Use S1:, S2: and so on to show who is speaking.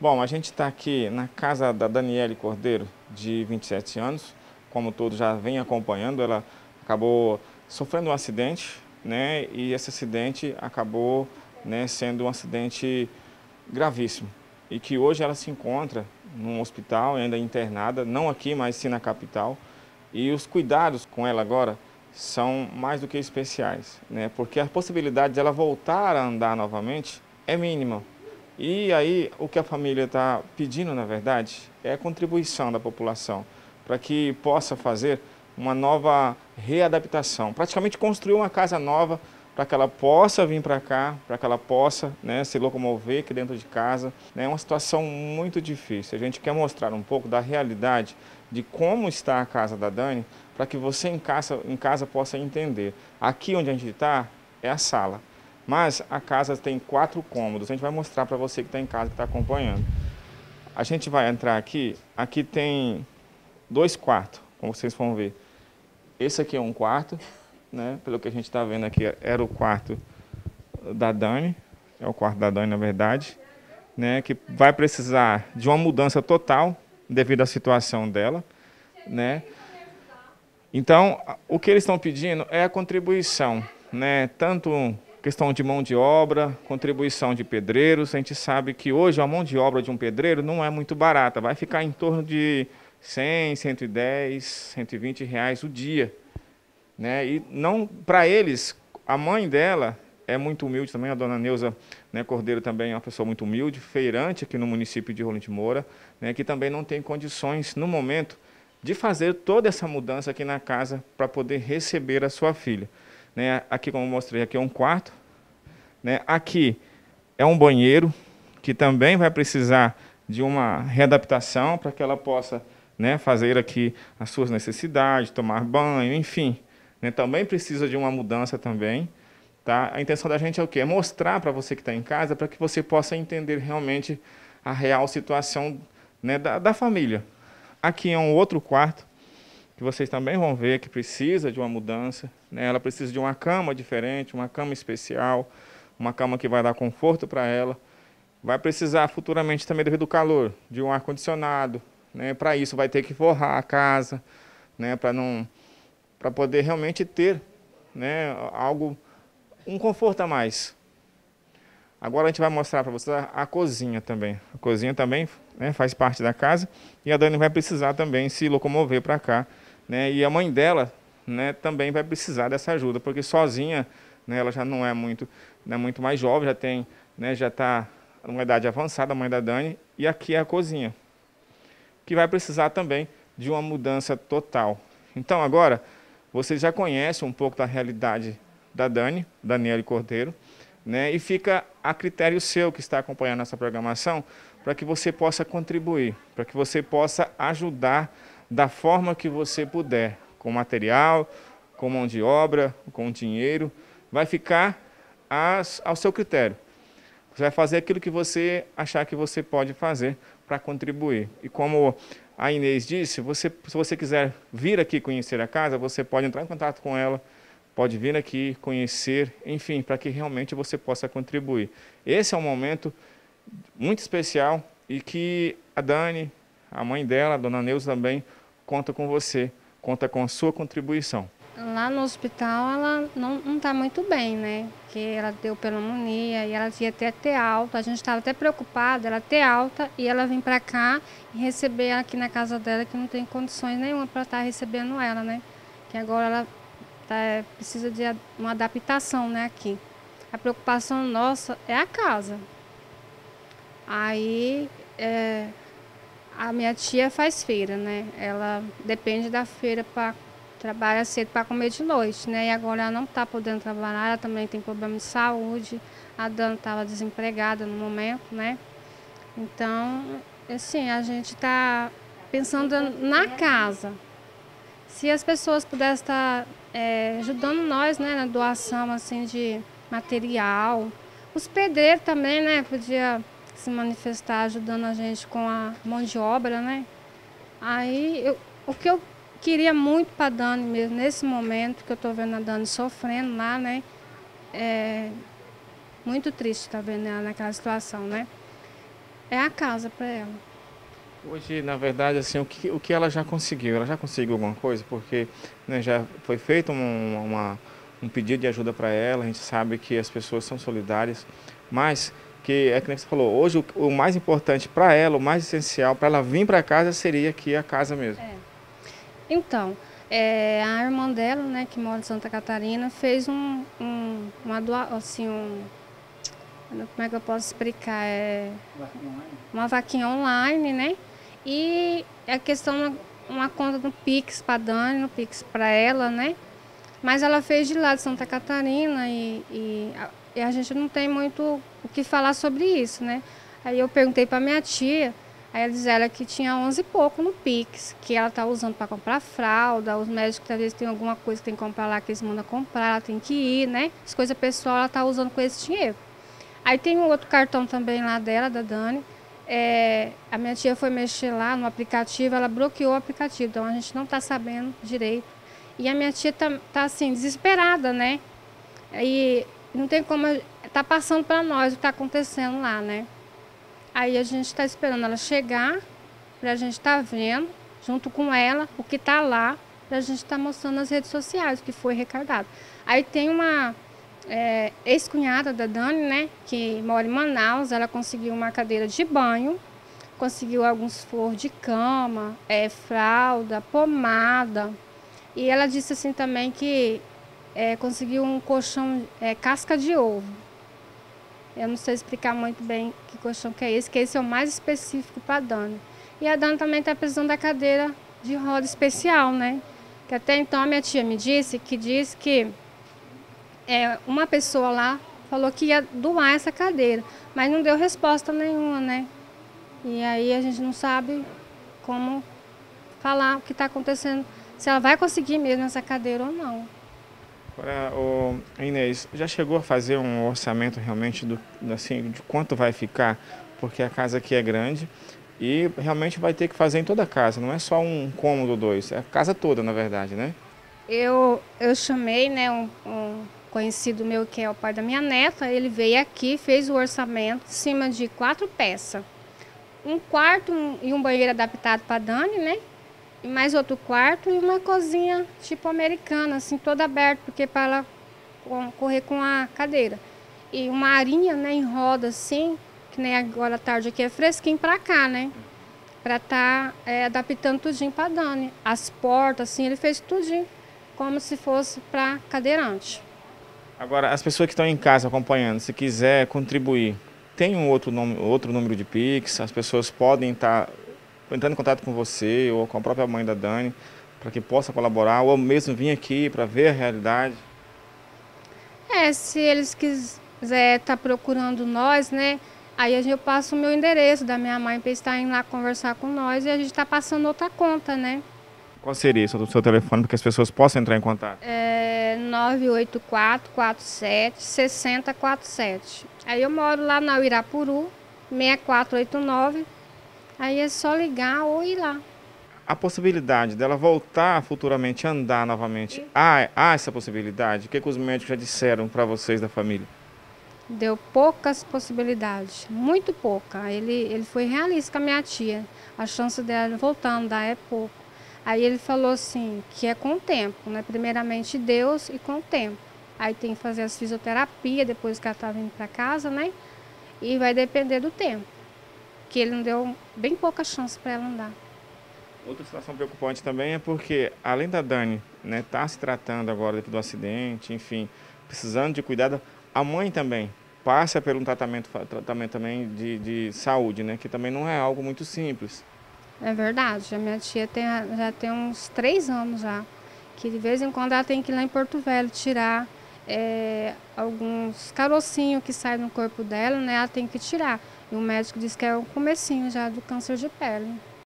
S1: Bom, a gente está aqui na casa da Daniele Cordeiro, de 27 anos. Como todos já vem acompanhando, ela acabou sofrendo um acidente, né? E esse acidente acabou né, sendo um acidente gravíssimo. E que hoje ela se encontra num hospital, ainda internada, não aqui, mas sim na capital. E os cuidados com ela agora são mais do que especiais, né? Porque a possibilidade de ela voltar a andar novamente é mínima. E aí o que a família está pedindo, na verdade, é a contribuição da população para que possa fazer uma nova readaptação, praticamente construir uma casa nova para que ela possa vir para cá, para que ela possa né, se locomover aqui dentro de casa. Né, é uma situação muito difícil. A gente quer mostrar um pouco da realidade de como está a casa da Dani, para que você em casa, em casa possa entender. Aqui onde a gente está é a sala, mas a casa tem quatro cômodos. A gente vai mostrar para você que está em casa, que está acompanhando. A gente vai entrar aqui, aqui tem dois quartos, como vocês vão ver. Esse aqui é um quarto, né? Pelo que a gente está vendo aqui, era o quarto da Dani, é o quarto da Dani, na verdade, né? Que vai precisar de uma mudança total devido à situação dela, né? Então, o que eles estão pedindo é a contribuição, né? Tanto questão de mão de obra, contribuição de pedreiros. A gente sabe que hoje a mão de obra de um pedreiro não é muito barata, vai ficar em torno de 100, 110, 120 reais o dia. Né? E não para eles, a mãe dela é muito humilde também, a dona Neuza né, Cordeiro também é uma pessoa muito humilde, feirante aqui no município de Rolim de Moura, né, que também não tem condições, no momento, de fazer toda essa mudança aqui na casa para poder receber a sua filha. Né, aqui, como mostrei, aqui é um quarto. Né, aqui é um banheiro, que também vai precisar de uma readaptação para que ela possa né, fazer aqui as suas necessidades, tomar banho, enfim né, também precisa de uma mudança também. Tá? A intenção da gente é o quê? É mostrar para você que está em casa, para que você possa entender realmente a real situação né, da, da família. Aqui é um outro quarto, que vocês também vão ver que precisa de uma mudança. Né? Ela precisa de uma cama diferente, uma cama especial, uma cama que vai dar conforto para ela. Vai precisar futuramente também, devido ao calor, de um ar-condicionado. Né? Para isso vai ter que forrar a casa, né? para não para poder realmente ter né, algo, um conforto a mais. Agora a gente vai mostrar para vocês a, a, cozinha também. A cozinha também né, faz parte da casa e a Dani vai precisar também se locomover para cá. Né, e a mãe dela né, também vai precisar dessa ajuda, porque sozinha né, ela já não é muito, não é muito mais jovem, já tem, né, já está numa idade avançada, a mãe da Dani, e aqui é a cozinha, que vai precisar também de uma mudança total. Então agora vocês já conhecem um pouco da realidade da Dani, Daniele Cordeiro, né? e fica a critério seu que está acompanhando essa programação para que você possa contribuir, para que você possa ajudar da forma que você puder, com material, com mão de obra, com dinheiro, vai ficar as, ao seu critério. Você vai fazer aquilo que você achar que você pode fazer para contribuir. E como a Inês disse, você, se você quiser vir aqui conhecer a casa, você pode entrar em contato com ela, pode vir aqui conhecer, enfim, para que realmente você possa contribuir. Esse é um momento muito especial e que a Dani, a mãe dela, a dona Neuza também, conta com você, conta com a sua contribuição.
S2: Lá no hospital ela não está muito bem, né? Que ela deu pneumonia e ela ia até ter alta. A gente estava até preocupada, ela ter alta e ela vir para cá e receber aqui na casa dela que não tem condições nenhuma para estar tá recebendo ela, né? Que agora ela tá, precisa de uma adaptação, né? Aqui. A preocupação nossa é a casa. Aí é, a minha tia faz feira, né? Ela depende da feira para trabalha cedo para comer de noite, né? E agora ela não está podendo trabalhar, ela também tem problema de saúde, a Dana estava desempregada no momento, né? Então, assim, a gente está pensando na casa. Se as pessoas pudessem estar é, ajudando nós, né, na doação, assim, de material. Os pedreiros também, né, podia se manifestar ajudando a gente com a mão de obra, né? Aí, eu, o que eu queria muito para Dani mesmo, nesse momento que eu estou vendo a Dani sofrendo lá, né? É muito triste estar tá vendo ela naquela situação, né? É a casa para ela.
S1: Hoje, na verdade, assim, o que, o que ela já conseguiu? Ela já conseguiu alguma coisa? Porque né, já foi feito um, uma, um pedido de ajuda para ela, a gente sabe que as pessoas são solidárias, mas que é que você falou, hoje o, o mais importante para ela, o mais essencial para ela vir para casa seria aqui a casa mesmo. É.
S2: Então, é, a irmã dela, né, que mora em Santa Catarina, fez um, um uma assim, um, como é que eu posso explicar? É, uma vaquinha online, né? E a questão, uma conta do Pix para Dani, no Pix para ela, né? Mas ela fez de lá de Santa Catarina e, e, a, e a gente não tem muito o que falar sobre isso, né? Aí eu perguntei para minha tia, aí ela dizia ela que tinha 11 e pouco no Pix, que ela tá usando para comprar fralda, os médicos talvez tem alguma coisa que tem que comprar lá que eles mandam comprar, ela tem que ir, né? As coisas pessoal ela tá usando com esse dinheiro. Aí tem um outro cartão também lá dela, da Dani, é, a minha tia foi mexer lá no aplicativo, ela bloqueou o aplicativo, então a gente não está sabendo direito. E a minha tia tá, tá assim, desesperada, né? E não tem como. Tá passando para nós o que está acontecendo lá, né? Aí a gente está esperando ela chegar, para a gente estar tá vendo, junto com ela, o que está lá, para a gente estar tá mostrando nas redes sociais o que foi recardado. Aí tem uma é, ex-cunhada da Dani, né, que mora em Manaus, ela conseguiu uma cadeira de banho, conseguiu alguns flores de cama, é, fralda, pomada. E ela disse assim também que é, conseguiu um colchão é, casca de ovo. Eu não sei explicar muito bem que colchão que é esse, que esse é o mais específico para a Dani. E a Dani também está precisando da cadeira de roda especial, né? Que até então a minha tia me disse que diz que é, uma pessoa lá falou que ia doar essa cadeira, mas não deu resposta nenhuma, né? E aí a gente não sabe como falar o que está acontecendo, se ela vai conseguir mesmo essa cadeira ou não.
S1: Agora, o Inês, já chegou a fazer um orçamento realmente do, assim, de quanto vai ficar? Porque a casa aqui é grande e realmente vai ter que fazer em toda a casa, não é só um cômodo dois, é a casa toda, na verdade, né?
S2: Eu, eu chamei né, um, um conhecido meu que é o pai da minha neta, ele veio aqui, fez o orçamento em cima de quatro peças. Um quarto um, e um banheiro adaptado para Dani, né? Mais outro quarto e uma cozinha tipo americana, assim, toda aberta, porque para ela correr com a cadeira. E uma arinha, né, em roda assim, que nem agora à tarde aqui é fresquinho para cá, né? Para estar tá, é, adaptando tudinho para Dani. As portas, assim, ele fez tudinho como se fosse para cadeirante.
S1: Agora, as pessoas que estão em casa acompanhando, se quiser contribuir, tem um outro, nome, outro número de Pix, as pessoas podem estar tá entrando em contato com você ou com a própria mãe da Dani, para que possa colaborar, ou mesmo vir aqui para ver a realidade.
S2: É, se eles quiserem estar tá procurando nós, né? Aí eu passo o meu endereço da minha mãe para eles estarem lá conversar com nós e a gente está passando outra conta, né?
S1: Qual seria o seu telefone para que as pessoas possam entrar em contato?
S2: É 984 47 6047. Aí eu moro lá na Uirapuru, 6489. Aí é só ligar ou ir lá.
S1: A possibilidade dela voltar futuramente a andar novamente, há, há essa possibilidade? O que, que os médicos já disseram para vocês da família?
S2: Deu poucas possibilidades, muito pouca. Ele, ele foi realista com a minha tia. A chance dela voltar a andar é pouco. Aí ele falou assim, que é com o tempo, né? Primeiramente Deus e com o tempo. Aí tem que fazer as fisioterapia depois que ela tá vindo para casa, né? E vai depender do tempo. Que ele não deu bem pouca chance para ela andar.
S1: Outra situação preocupante também é porque, além da Dani né, tá se tratando agora do acidente, enfim, precisando de cuidado, a mãe também passa por um tratamento, tratamento também de, de saúde, né? Que também não é algo muito simples.
S2: É verdade. A minha tia tem, já tem uns três anos já. Que de vez em quando ela tem que ir lá em Porto Velho tirar é, alguns carocinhos que saem no corpo dela, né? Ela tem que tirar. E o médico diz que é o comecinho já do câncer de pele.